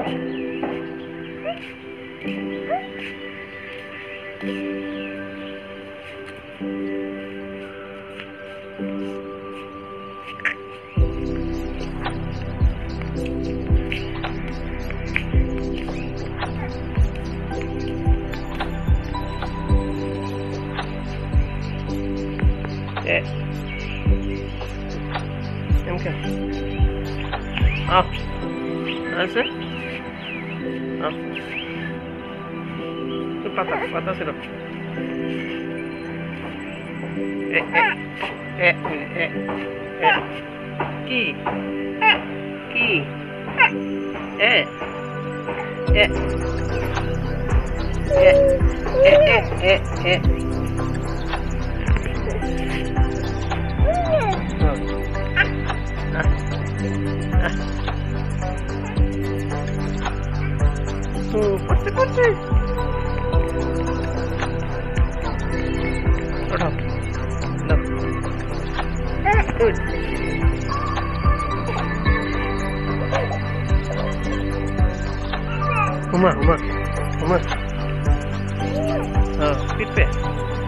Okay. Ah. That's it. اه itu patah patah sudah eh eh eh eh eh. Ki. Ki. Eh. Eh. Eh eh eh eh eh to Kuchi Kuchi. Shut up. No. Good. Uma, Uma, Uma. Ah, uh, sit there.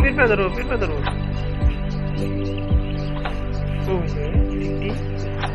फिर पैदल हो फिर पैदल हो okay